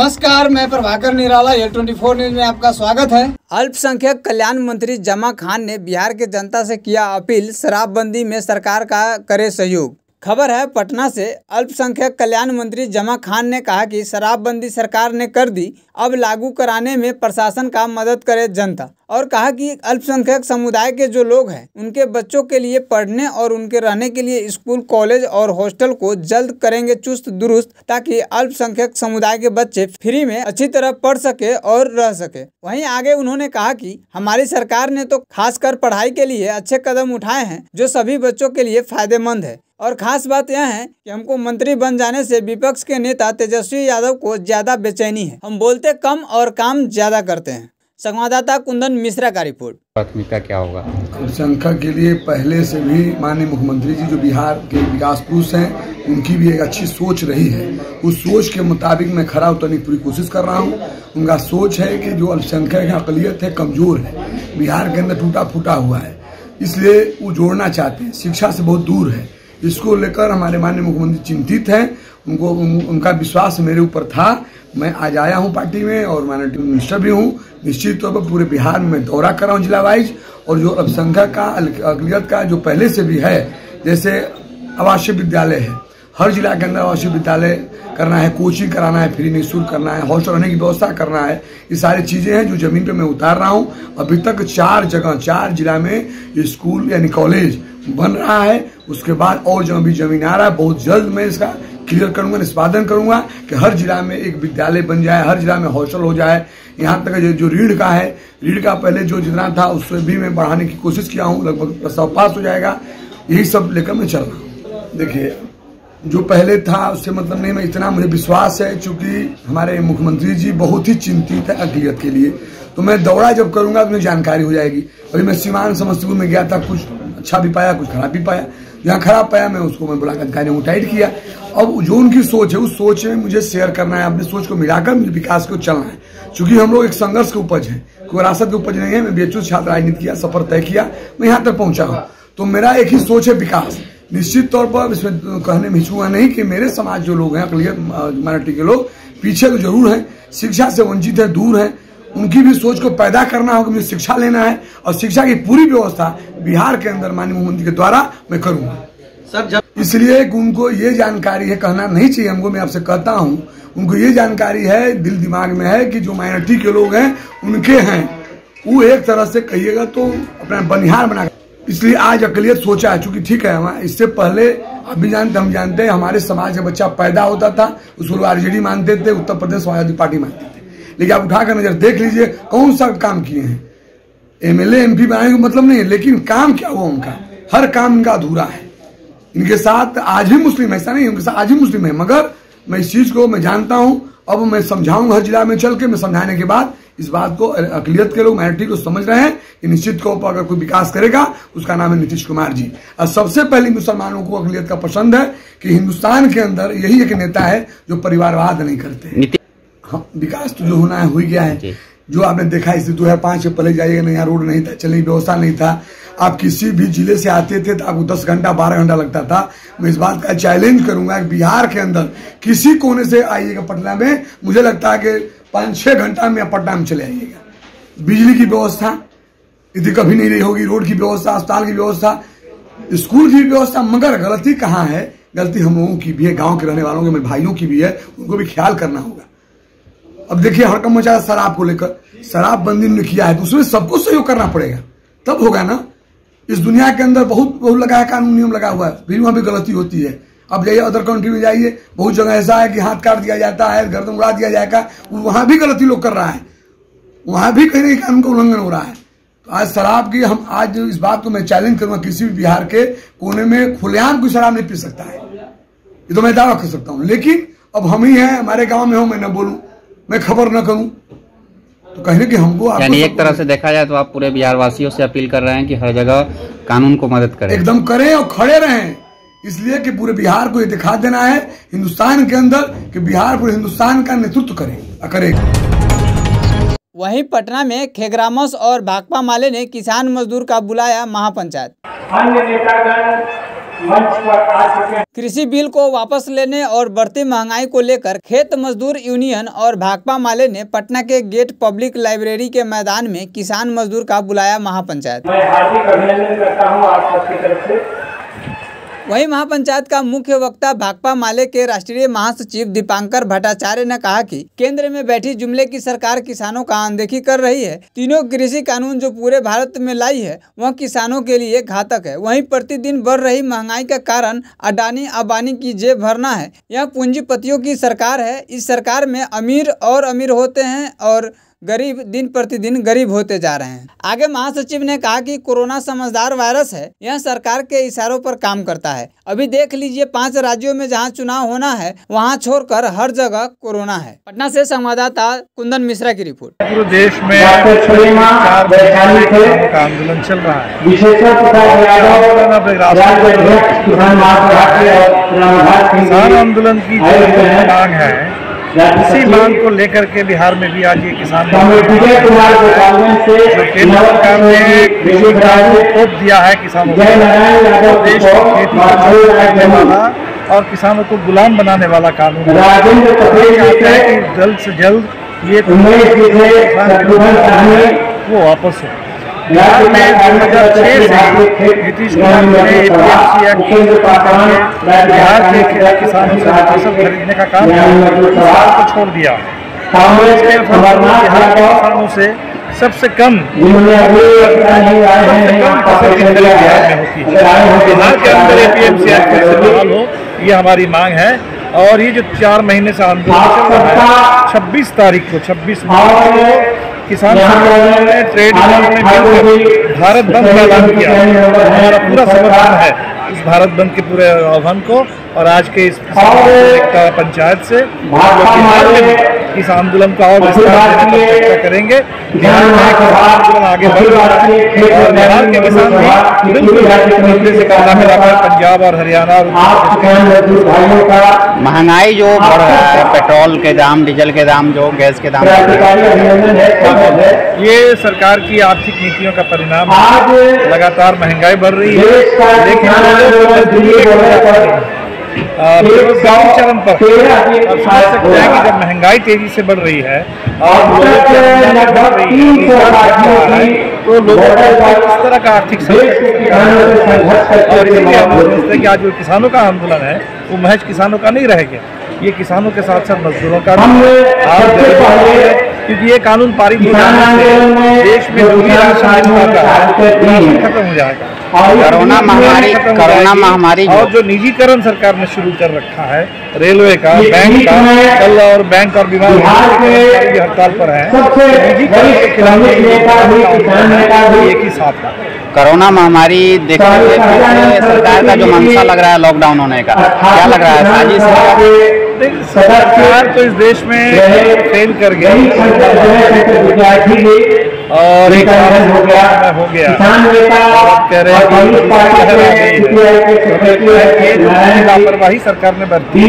नमस्कार, मैं प्रभाकर निराला ये ट्वेंटी फोर न्यूज़ में आपका स्वागत है। अल्पसंख्यक कल्याण मंत्री जमा खान ने बिहार के जनता से किया अपील, शराबबंदी में सरकार का करे सहयोग। खबर है, पटना से अल्पसंख्यक कल्याण मंत्री जमा खान ने कहा कि शराबबंदी सरकार ने कर दी, अब लागू कराने में प्रशासन का मदद करे जनता। और कहा कि अल्पसंख्यक समुदाय के जो लोग हैं, उनके बच्चों के लिए पढ़ने और उनके रहने के लिए स्कूल, कॉलेज और हॉस्टल को जल्द करेंगे चुस्त दुरुस्त, ताकि अल्पसंख्यक समुदाय के बच्चे फ्री में अच्छी तरह पढ़ सके और रह सके। वहीं आगे उन्होंने कहा कि हमारी सरकार ने तो खासकर पढ़ाई के लिए अच्छे कदम उठाए हैं, जो सभी बच्चों के लिए फ़ायदेमंद है। और खास बात यह है कि हमको मंत्री बन जाने से विपक्ष के नेता तेजस्वी यादव को ज़्यादा बेचैनी है। हम बोलते कम और काम ज़्यादा करते हैं। संवाददाता कुंदन मिश्रा का रिपोर्ट। प्राथमिकता क्या होगा? अल्पसंख्यक के लिए पहले से भी माननीय मुख्यमंत्री जी जो बिहार के विकास पुरुष हैं उनकी भी एक अच्छी सोच रही है। उस सोच के मुताबिक मैं खड़ा उतरने की पूरी कोशिश कर रहा हूँ। उनका सोच है कि जो अल्पसंख्यक है अकलियत है कमज़ोर है। बिहार के अंदर टूटा फूटा हुआ है। इसलिए वो जोड़ना चाहते हैं। शिक्षा से बहुत दूर है। इसको लेकर हमारे माननीय मुख्यमंत्री चिंतित हैं। उनको उन, उनका विश्वास मेरे ऊपर था। मैं आज आया हूँ पार्टी में और माइनॉरिटी मिनिस्टर भी हूँ। निश्चित तौर पर पूरे बिहार में दौरा कर रहा हूँ जिला वाइज। और जो अल्पसंख्यक का अकलियत का जो पहले से भी है जैसे आवासीय विद्यालय है। हर जिला के अंदर आवासीय विद्यालय करना है कोचिंग कराना है फ्री निःशुल्क करना है हॉस्टल रहने की व्यवस्था करना है। ये सारी चीज़ें हैं जो ज़मीन पे मैं उतार रहा हूँ। अभी तक चार जगह चार जिला में स्कूल यानी कॉलेज बन रहा है, उसके बाद और जो भी ज़मीन आ रहा है, बहुत जल्द मैं इसका क्लियर करूँगा, निष्पादन करूँगा कि हर जिला में एक विद्यालय बन जाए, हर जिला में हॉस्टल हो जाए। यहाँ तक जो रीढ़ का है, रीढ़ का पहले जो जितना था, उससे भी मैं बढ़ाने की कोशिश किया हूँ, लगभग प्रस्ताव पास हो जाएगा। यही सब लेकर मैं चल रहा हूँ। देखिए, जो पहले था, उससे मतलब नहीं, मैं इतना मुझे विश्वास है क्योंकि हमारे मुख्यमंत्री जी बहुत ही चिंतित है अकलियत के लिए। तो मैं दौड़ा जब करूँगा तो मुझे जानकारी हो जाएगी। अभी मैं सीमान समस्तीपुर में गया था कुछ अच्छा भी पाया, कुछ खराब भी पाया। जहाँ खराब पाया, मैं उसको मैं बुलाकर अधिकारियों को टाइट किया। अब जो उनकी सोच है, उस सोच में मुझे शेयर करना है, अपनी सोच को मिलाकर विकास को चलना है। क्योंकि हम लोग एक संघर्ष के उपज है, कोई विरासत के उपज नहीं है। मैं बी छात्र राजनीति किया, सफ़र तय किया, मैं यहाँ तक पहुँचा हूँ। तो मेरा एक ही सोच है विकास। निश्चित तौर पर इसमें कहने में हिचुआ नहीं कि मेरे समाज जो लोग हैं अकलियत माइनॉरिटी के लोग, पीछे तो ज़रूर हैं, शिक्षा से वंचित है, दूर हैं। उनकी भी सोच को पैदा करना होगा मुझे शिक्षा लेना है और शिक्षा की पूरी व्यवस्था बिहार के अंदर माननीय मुख्यमंत्री के द्वारा मैं करूँगा। सर जब इसलिए उनको ये जानकारी है कहना नहीं चाहिए हमको मैं आपसे कहता हूँ उनको ये जानकारी है दिल दिमाग में है कि जो माइनॉरिटी के लोग हैं उनके हैं वो एक तरह से कहिएगा तो अपना बनिहार बना इसलिए आज अकलियत सोचा है चूँकि ठीक है इससे पहले अभी जानते हम जानते हैं हमारे समाज का बच्चा पैदा होता था उसको लोग आरजेडी मानते थे उत्तर प्रदेश समाजवादी पार्टी मानते थे। लेकिन आप उठाकर नज़र देख लीजिए, कौन सा काम किए हैं? एमएलए एमपी बनाने का मतलब नहीं है, लेकिन काम क्या हुआ उनका? हर काम इनका अधूरा है। इनके साथ आज भी मुस्लिम ऐसा नहीं उनके साथ आज भी मुस्लिम है, मगर मैं इस चीज़ को, मैं जानता हूँ, अब मैं समझाऊँगा हर जिला में चल के, मैं समझाने के बाद इस बात को अकलियत के लोग माइनॉरिटी को समझ रहे हैं कि निश्चित पर अगर कोई विकास करेगा, उसका नाम है नीतीश कुमार जी। और सबसे पहले मुसलमानों को अकलियत का पसंद है कि हिंदुस्तान के अंदर यही एक नेता है जो परिवारवाद नहीं करते विकास तो जो होना है हो गया है। जो। आपने देखा इसे दो हज़ार पाँच से पहले जाइएगा नहीं यहाँ रोड नहीं था चलने की व्यवस्था नहीं था। आप किसी भी ज़िले से आते थे तो आपको दस घंटा बारह घंटा लगता था। मैं इस बात का चैलेंज करूँगा कि बिहार के अंदर किसी कोने से आइएगा पटना में मुझे लगता है कि पाँच छह घंटा में आप पटना में चले आइएगा। बिजली की व्यवस्था यदि कभी नहीं रही होगी रोड की व्यवस्था अस्पताल की व्यवस्था स्कूल की व्यवस्था मगर गलती कहाँ है? गलती हम लोगों की भी है गाँव के रहने वालों के मेरे भाइयों की भी है उनको भी ख्याल करना होगा। अब देखिए हड़कम मचा शराब को लेकर, शराब बंदी ने किया है तो उसमें सबको सहयोग करना पड़ेगा। तब होगा ना? इस दुनिया के अंदर बहुत बहुत लगा है कानून नियम लगा हुआ है। फिर वहाँ भी गलती होती है। अब जाइए अदर कंट्री में जाइए, बहुत जगह ऐसा है कि हाथ काट दिया जाता है, घर गर्दन उड़ा दिया जाएगा वहाँ भी गलती लोग कर रहा है। वहाँ भी कहीं ना कानून का उल्लंघन हो रहा है। तो आज शराब की हम, आज इस बात को मैं चैलेंज करूँगा किसी भी बिहार के कोने में, खुलेआम कोई शराब नहीं पी सकता है। ये तो मैं दावा कर सकता हूँ। लेकिन अब हम ही हैं, हमारे गाँव में हो, मैं न बोलूँ। मैं खबर न करूँ। तो कहीं कि हमको यानी एक तरह से देखा जाए तो आप पूरे बिहार वासियों से अपील कर रहे हैं कि हर जगह कानून को मदद करें। एकदम करें और खड़े रहें। इसलिए कि पूरे बिहार को ये दिखा देना है हिंदुस्तान के अंदर कि बिहार पूरे हिंदुस्तान का नेतृत्व करे करेगा वहीं पटना में खेगरामस और भाकपा माले ने किसान मजदूर का बुलाया महापंचायत। अन्य नेतागण कृषि बिल को वापस लेने और बढ़ती महँगाई को लेकर खेत मजदूर यूनियन और भाकपा माले ने पटना के गेट पब्लिक लाइब्रेरी के मैदान में किसान मजदूर का बुलाया महापंचायत। मैं हार्दिक अभिनंदन करता हूँ आप सबकी तरफ़ से। वहीं महापंचायत का मुख्य वक्ता भाकपा माले के राष्ट्रीय महासचिव दीपांकर भट्टाचार्य ने कहा कि केंद्र में बैठी जुमले की सरकार किसानों का अनदेखी कर रही है। तीनों कृषि कानून जो पूरे भारत में लाई है, वह किसानों के लिए घातक है। वहीं प्रतिदिन बढ़ रही महँगाई का कारण अडानी अबानी की जेब भरना है। यह पूंजीपतियों की सरकार है। इस सरकार में अमीर और अमीर होते हैं और गरीब दिन प्रतिदिन गरीब होते जा रहे हैं। आगे महासचिव ने कहा कि कोरोना समझदार वायरस है यह सरकार के इशारों पर काम करता है। अभी देख लीजिए पाँच राज्यों में जहाँ चुनाव होना है वहाँ छोड़कर हर जगह कोरोना है। पटना से संवाददाता कुंदन मिश्रा की रिपोर्ट। पूरे देश में आंदोलन चल रहा है। किसान आंदोलन की जो मांग है इसी मांग को लेकर के बिहार में भी आज ये किसान केंद्र सरकार ने कृषि दिया है किसानों को। जय नारायण यादव देश की खेती करने वाला और किसानों को गुलाम बनाने वाला कानून चाहते हैं कि जल्द से जल्द ये वो वापस हो। राज्य में 2006 से नीतीश कुमार ने एपीएमसी एक्ट बिहार के किसानों से फ़सल खरीदने का काम किसान को छोड़ दिया। कांग्रेस के अमरनाथ बिहार के किसानों से सबसे कम फ़सल बिहार में होती है। बिहार के अंदर एपीएमसी एक्ट कैसे बहाल हो ये हमारी मांग है। और ये जो चार महीने से आंदोलन चल रहा है छब्बीस तारीख को छब्बीस मार्च को। किसान संगठनों ने ट्रेड यूनियन ने मिलकर भारत बंद का ऐलान किया। हमारा पूरा समर्थन है इस भारत बंद के पूरे आह्वान को और आज के इस पंचायत से। इस आंदोलन का और विस्तार चर्चा करेंगे। में किसान आंदोलन आगे बढ़। रहा है और बिहार के किसान भी बिल्कुल मुद्दे से काला मिलाकर पंजाब और हरियाणा का महँगाई जो बढ़ रहा है पेट्रोल के दाम डीजल के दाम जो गैस के दाम। हैं। है है? ये सरकार की आर्थिक नीतियों का परिणाम लगातार महँगाई बढ़ रही है। लेकिन बेरोजगारी चरम पर। तेरह समझ सकते हैं कि जब महँगाई तेज़ी से बढ़ रही है तो लोगों को इस तरह का आर्थिक और हम समझते हैं कि आज जो किसानों का आंदोलन है वो महज किसानों का नहीं रह गया। ये किसानों के साथ साथ मजदूरों का भी। आज क्योंकि ये कानून पारित हो जाने से देश में जो भी है। खत्म हो जाएगा। कोरोना महामारी कोरोना महामारी जो और जो निजीकरण सरकार ने शुरू कर रखा है रेलवे का बैंक का कल और बैंक और बीमा भी हड़ताल पर है। भी एक ही साथ है कोरोना महामारी देखते हुए सरकार का जो मंशा लग रहा है लॉकडाउन होने का क्या लग रहा है? साजिश सरकार तो इस देश में फेल कर गया। गई और एक हो गया। हो गया। किसान नेता कह रहे हैं लापरवाही सरकार ने बरती।